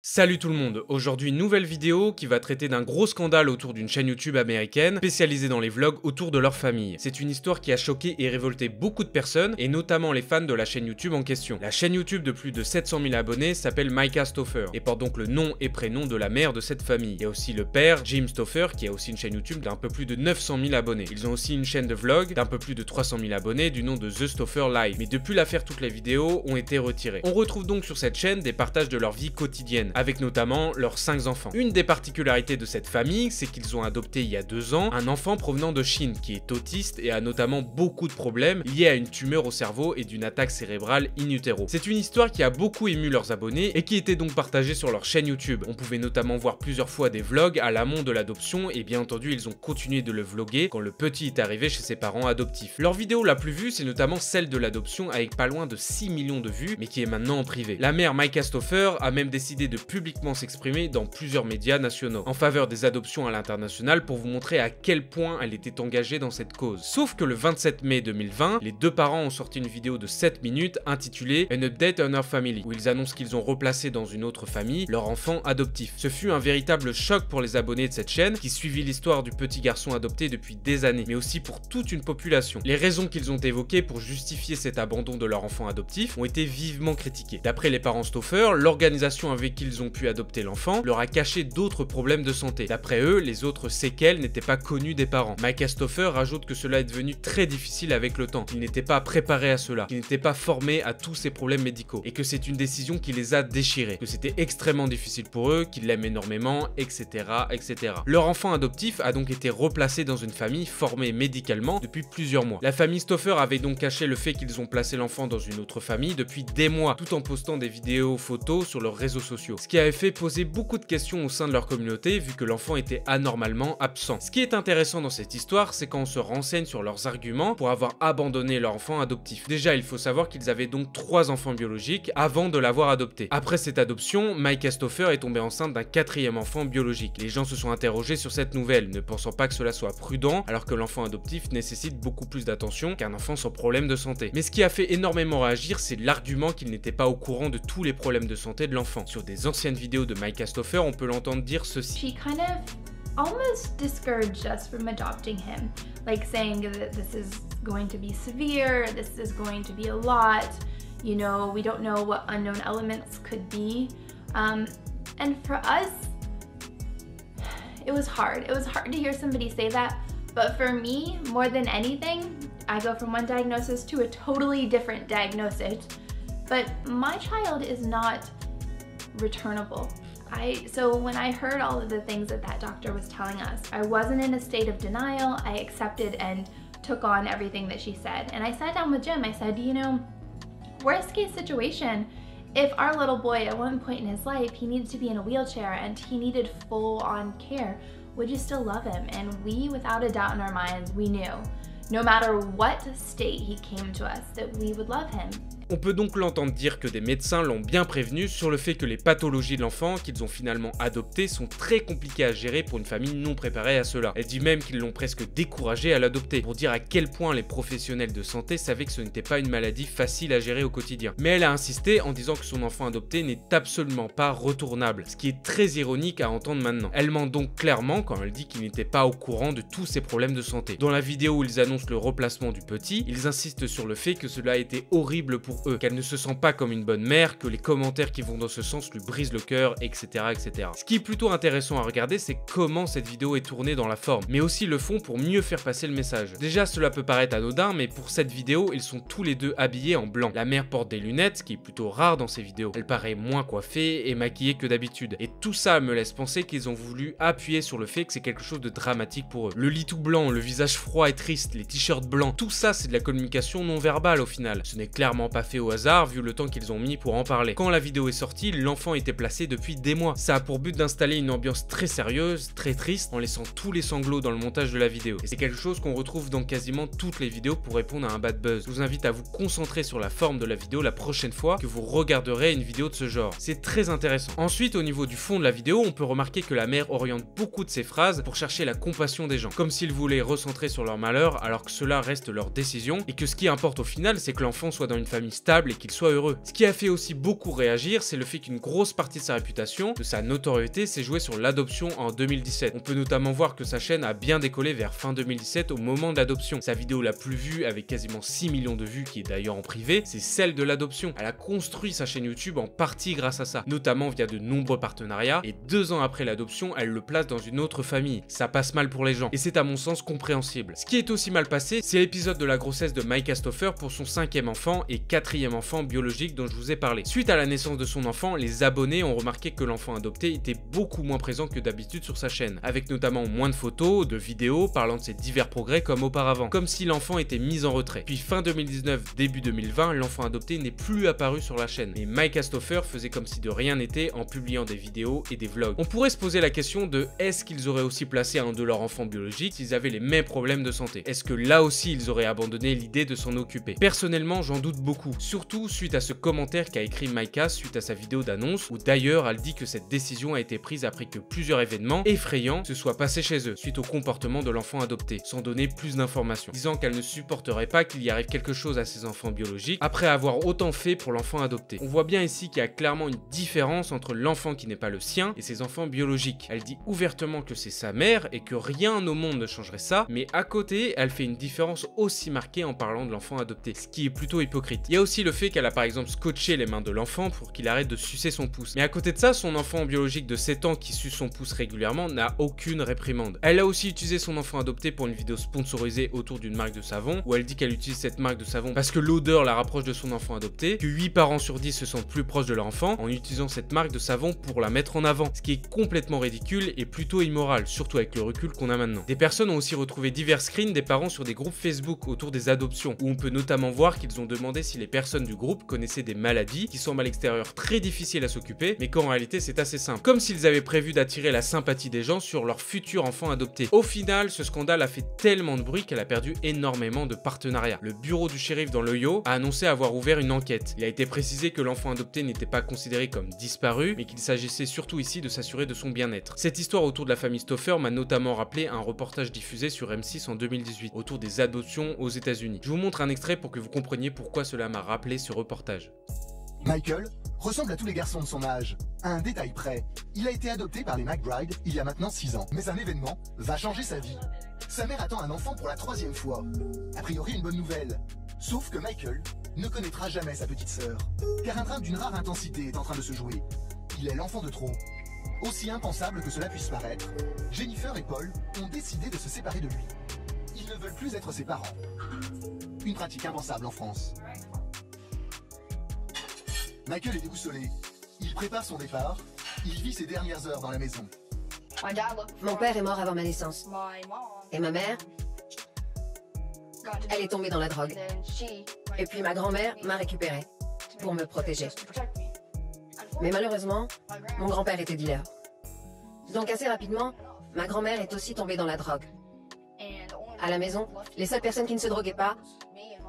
Salut tout le monde, aujourd'hui nouvelle vidéo qui va traiter d'un gros scandale autour d'une chaîne YouTube américaine spécialisée dans les vlogs autour de leur famille. C'est une histoire qui a choqué et révolté beaucoup de personnes et notamment les fans de la chaîne YouTube en question. La chaîne YouTube de plus de 700 000 abonnés s'appelle Micah Stoffer et porte donc le nom et prénom de la mère de cette famille. Il y a aussi le père, Jim Stoffer, qui a aussi une chaîne YouTube d'un peu plus de 900 000 abonnés. Ils ont aussi une chaîne de vlog d'un peu plus de 300 000 abonnés du nom de The Stoffer Live. Mais depuis l'affaire, toutes les vidéos ont été retirées. On retrouve donc sur cette chaîne des partages de leur vie quotidienne avec notamment leurs 5 enfants. Une des particularités de cette famille, c'est qu'ils ont adopté il y a 2 ans un enfant provenant de Chine qui est autiste et a notamment beaucoup de problèmes liés à une tumeur au cerveau et d'une attaque cérébrale in utero. C'est une histoire qui a beaucoup ému leurs abonnés et qui était donc partagée sur leur chaîne YouTube. On pouvait notamment voir plusieurs fois des vlogs à l'amont de l'adoption et bien entendu ils ont continué de le vlogger quand le petit est arrivé chez ses parents adoptifs. Leur vidéo la plus vue c'est notamment celle de l'adoption avec pas loin de 6 millions de vues mais qui est maintenant en privé. La mère Micah Stoffer a même décidé de publiquement s'exprimer dans plusieurs médias nationaux en faveur des adoptions à l'international pour vous montrer à quel point elle était engagée dans cette cause. Sauf que le 27 mai 2020, les deux parents ont sorti une vidéo de 7 minutes intitulée An Update on Our Family, où ils annoncent qu'ils ont replacé dans une autre famille leur enfant adoptif. Ce fut un véritable choc pour les abonnés de cette chaîne qui suivit l'histoire du petit garçon adopté depuis des années, mais aussi pour toute une population. Les raisons qu'ils ont évoquées pour justifier cet abandon de leur enfant adoptif ont été vivement critiquées. D'après les parents Stoffer, l'organisation avec qui ils ont pu adopter l'enfant leur a caché d'autres problèmes de santé. D'après eux, les autres séquelles n'étaient pas connues des parents. Mike Stoffer rajoute que cela est devenu très difficile avec le temps, qu'ils n'étaient pas préparés à cela, qu'ils n'étaient pas formés à tous ces problèmes médicaux, et que c'est une décision qui les a déchirés, que c'était extrêmement difficile pour eux, qu'ils l'aiment énormément, etc., etc. Leur enfant adoptif a donc été replacé dans une famille formée médicalement depuis plusieurs mois. La famille Stoffer avait donc caché le fait qu'ils ont placé l'enfant dans une autre famille depuis des mois, tout en postant des vidéos, photos sur leurs réseaux sociaux, ce qui avait fait poser beaucoup de questions au sein de leur communauté vu que l'enfant était anormalement absent. Ce qui est intéressant dans cette histoire, c'est quand on se renseigne sur leurs arguments pour avoir abandonné leur enfant adoptif. Déjà, il faut savoir qu'ils avaient donc trois enfants biologiques avant de l'avoir adopté. Après cette adoption, Mike Stoffer est tombé enceinte d'un quatrième enfant biologique. Les gens se sont interrogés sur cette nouvelle, ne pensant pas que cela soit prudent, alors que l'enfant adoptif nécessite beaucoup plus d'attention qu'un enfant sans problème de santé. Mais ce qui a fait énormément réagir, c'est l'argument qu'il n'était pas au courant de tous les problèmes de santé de l'enfant. Sur des anciennes vidéos de Mike Stoffer, on peut l'entendre dire ceci. She kind of almost discouraged us from adopting him, like saying that this is going to be severe, this is going to be a lot, you know, we don't know what unknown elements could be. Um, and for us, it was hard. It was hard to hear somebody say that. But for me, more than anything, I go from one diagnosis to a totally different diagnosis. But my child is not returnable. I so when I heard all of the things that that doctor was telling us, I wasn't in a state of denial. I accepted and took on everything that she said. And I sat down with Jim. I said, you know, worst case situation, if our little boy at one point in his life, he needed to be in a wheelchair and he needed full on care, would you still love him? And we, without a doubt in our minds, we knew no matter what state he came to us, that we would love him. On peut donc l'entendre dire que des médecins l'ont bien prévenu sur le fait que les pathologies de l'enfant qu'ils ont finalement adopté sont très compliquées à gérer pour une famille non préparée à cela. Elle dit même qu'ils l'ont presque découragé à l'adopter, pour dire à quel point les professionnels de santé savaient que ce n'était pas une maladie facile à gérer au quotidien. Mais elle a insisté en disant que son enfant adopté n'est absolument pas retournable, ce qui est très ironique à entendre maintenant. Elle ment donc clairement quand elle dit qu'il n'était pas au courant de tous ses problèmes de santé. Dans la vidéo où ils annoncent le replacement du petit, ils insistent sur le fait que cela a été horrible eux, qu'elle ne se sent pas comme une bonne mère, que les commentaires qui vont dans ce sens lui brisent le cœur, etc., etc. Ce qui est plutôt intéressant à regarder, c'est comment cette vidéo est tournée dans la forme, mais aussi le fond pour mieux faire passer le message. Déjà, cela peut paraître anodin, mais pour cette vidéo, ils sont tous les deux habillés en blanc. La mère porte des lunettes, ce qui est plutôt rare dans ces vidéos. Elle paraît moins coiffée et maquillée que d'habitude. Et tout ça me laisse penser qu'ils ont voulu appuyer sur le fait que c'est quelque chose de dramatique pour eux. Le lit tout blanc, le visage froid et triste, les t-shirts blancs, tout ça c'est de la communication non verbale au final. Ce n'est clairement pas fait au hasard vu le temps qu'ils ont mis pour en parler. Quand la vidéo est sortie, l'enfant était placé depuis des mois. Ça a pour but d'installer une ambiance très sérieuse, très triste, en laissant tous les sanglots dans le montage de la vidéo. Et c'est quelque chose qu'on retrouve dans quasiment toutes les vidéos pour répondre à un bad buzz. Je vous invite à vous concentrer sur la forme de la vidéo la prochaine fois que vous regarderez une vidéo de ce genre. C'est très intéressant. Ensuite, au niveau du fond de la vidéo, on peut remarquer que la mère oriente beaucoup de ses phrases pour chercher la compassion des gens, comme s'ils voulaient recentrer sur leur malheur alors que cela reste leur décision et que ce qui importe au final, c'est que l'enfant soit dans une famille stable et qu'il soit heureux. Ce qui a fait aussi beaucoup réagir, c'est le fait qu'une grosse partie de sa réputation, de sa notoriété, s'est jouée sur l'adoption en 2017. On peut notamment voir que sa chaîne a bien décollé vers fin 2017 au moment de l'adoption. Sa vidéo la plus vue, avec quasiment 6 millions de vues, qui est d'ailleurs en privé, c'est celle de l'adoption. Elle a construit sa chaîne YouTube en partie grâce à ça, notamment via de nombreux partenariats, et deux ans après l'adoption, elle le place dans une autre famille. Ça passe mal pour les gens, et c'est à mon sens compréhensible. Ce qui est aussi mal passé, c'est l'épisode de la grossesse de Mike Astoffer pour son cinquième enfant et quatrième enfant biologique dont je vous ai parlé. Suite à la naissance de son enfant, les abonnés ont remarqué que l'enfant adopté était beaucoup moins présent que d'habitude sur sa chaîne, avec notamment moins de photos, de vidéos parlant de ses divers progrès comme auparavant, comme si l'enfant était mis en retrait. Puis fin 2019, début 2020, l'enfant adopté n'est plus apparu sur la chaîne, et Mike Astoffer faisait comme si de rien n'était en publiant des vidéos et des vlogs. On pourrait se poser la question de est-ce qu'ils auraient aussi placé un de leurs enfants biologiques s'ils avaient les mêmes problèmes de santé? Est-ce que là aussi ils auraient abandonné l'idée de s'en occuper? Personnellement, j'en doute beaucoup, surtout suite à ce commentaire qu'a écrit Micah suite à sa vidéo d'annonce, où d'ailleurs elle dit que cette décision a été prise après que plusieurs événements effrayants se soient passés chez eux, suite au comportement de l'enfant adopté, sans donner plus d'informations, disant qu'elle ne supporterait pas qu'il y arrive quelque chose à ses enfants biologiques après avoir autant fait pour l'enfant adopté. On voit bien ici qu'il y a clairement une différence entre l'enfant qui n'est pas le sien et ses enfants biologiques. Elle dit ouvertement que c'est sa mère et que rien au monde ne changerait ça, mais à côté, elle fait une différence aussi marquée en parlant de l'enfant adopté, ce qui est plutôt hypocrite. A aussi le fait qu'elle a par exemple scotché les mains de l'enfant pour qu'il arrête de sucer son pouce. Mais à côté de ça, son enfant biologique de 7 ans qui suce son pouce régulièrement n'a aucune réprimande. Elle a aussi utilisé son enfant adopté pour une vidéo sponsorisée autour d'une marque de savon, où elle dit qu'elle utilise cette marque de savon parce que l'odeur la rapproche de son enfant adopté, que 8 parents sur 10 se sentent plus proches de leur enfant en utilisant cette marque de savon pour la mettre en avant, ce qui est complètement ridicule et plutôt immoral, surtout avec le recul qu'on a maintenant. Des personnes ont aussi retrouvé divers screens des parents sur des groupes Facebook autour des adoptions, où on peut notamment voir qu'ils ont demandé si les personnes du groupe connaissaient des maladies qui semblent à l'extérieur très difficiles à s'occuper, mais qu'en réalité c'est assez simple. Comme s'ils avaient prévu d'attirer la sympathie des gens sur leur futur enfant adopté. Au final, ce scandale a fait tellement de bruit qu'elle a perdu énormément de partenariats. Le bureau du shérif dans l'Ohio a annoncé avoir ouvert une enquête. Il a été précisé que l'enfant adopté n'était pas considéré comme disparu, mais qu'il s'agissait surtout ici de s'assurer de son bien-être. Cette histoire autour de la famille Stoffer m'a notamment rappelé un reportage diffusé sur M6 en 2018 autour des adoptions aux États-Unis. Je vous montre un extrait pour que vous compreniez pourquoi cela m'a rappelé ce reportage. Michael ressemble à tous les garçons de son âge. À un détail près, il a été adopté par les McBride il y a maintenant 6 ans. Mais un événement va changer sa vie. Sa mère attend un enfant pour la troisième fois. A priori une bonne nouvelle. Sauf que Michael ne connaîtra jamais sa petite sœur. Car un drame d'une rare intensité est en train de se jouer. Il est l'enfant de trop. Aussi impensable que cela puisse paraître, Jennifer et Paul ont décidé de se séparer de lui. Ils ne veulent plus être ses parents. Une pratique impensable en France. Michael est déboussolé. Il prépare son départ. Il vit ses dernières heures dans la maison. Mon père est mort avant ma naissance. Et ma mère, elle est tombée dans la drogue. Et puis ma grand-mère m'a récupéré pour me protéger. Mais malheureusement, mon grand-père était dealer. Donc assez rapidement, ma grand-mère est aussi tombée dans la drogue. À la maison, les seules personnes qui ne se droguaient pas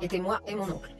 étaient moi et mon oncle.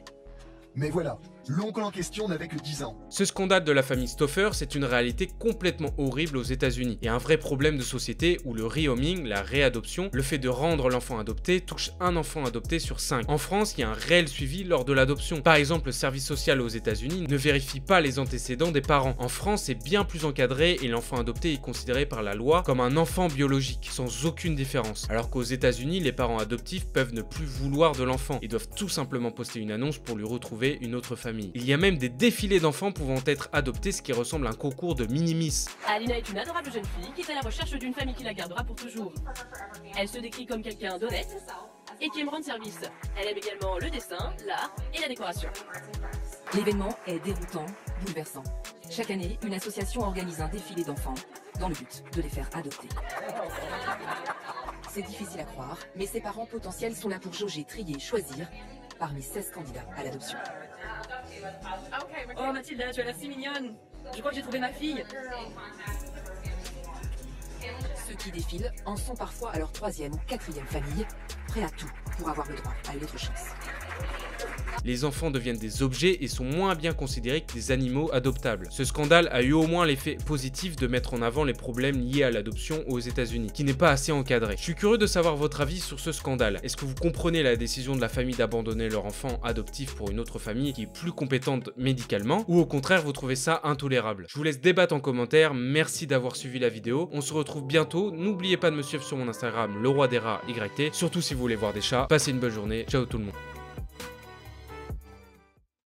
Mais voilà, l'oncle en question n'avait que 10 ans. Ce scandale de la famille Stoffer, c'est une réalité complètement horrible aux États-Unis et un vrai problème de société où le rehoming, la réadoption, le fait de rendre l'enfant adopté touche un enfant adopté sur 5. En France, il y a un réel suivi lors de l'adoption. Par exemple, le service social aux États-Unis ne vérifie pas les antécédents des parents. En France, c'est bien plus encadré et l'enfant adopté est considéré par la loi comme un enfant biologique, sans aucune différence. Alors qu'aux États-Unis, les parents adoptifs peuvent ne plus vouloir de l'enfant et doivent tout simplement poster une annonce pour lui retrouver une autre famille. Il y a même des défilés d'enfants pouvant être adoptés, ce qui ressemble à un concours de mini-miss. Alina est une adorable jeune fille qui est à la recherche d'une famille qui la gardera pour toujours. Elle se décrit comme quelqu'un d'honnête et qui aime rendre service. Elle aime également le dessin, l'art et la décoration. L'événement est déroutant, bouleversant. Chaque année, une association organise un défilé d'enfants dans le but de les faire adopter. C'est difficile à croire, mais ces parents potentiels sont là pour jauger, trier, choisir parmi 16 candidats à l'adoption. Oh Mathilda, tu as l'air si mignonne. Je crois que j'ai trouvé ma fille. Ceux qui défilent en sont parfois à leur troisième ou quatrième famille, prêts à tout pour avoir le droit à une autre chance. Les enfants deviennent des objets et sont moins bien considérés que des animaux adoptables. Ce scandale a eu au moins l'effet positif de mettre en avant les problèmes liés à l'adoption aux États-Unis, qui n'est pas assez encadré. Je suis curieux de savoir votre avis sur ce scandale. Est-ce que vous comprenez la décision de la famille d'abandonner leur enfant adoptif pour une autre famille qui est plus compétente médicalement, ou au contraire vous trouvez ça intolérable? Je vous laisse débattre en commentaire, merci d'avoir suivi la vidéo, on se retrouve bientôt, n'oubliez pas de me suivre sur mon Instagram, le roi des rats YT, surtout si vous voulez voir des chats, passez une bonne journée, ciao tout le monde.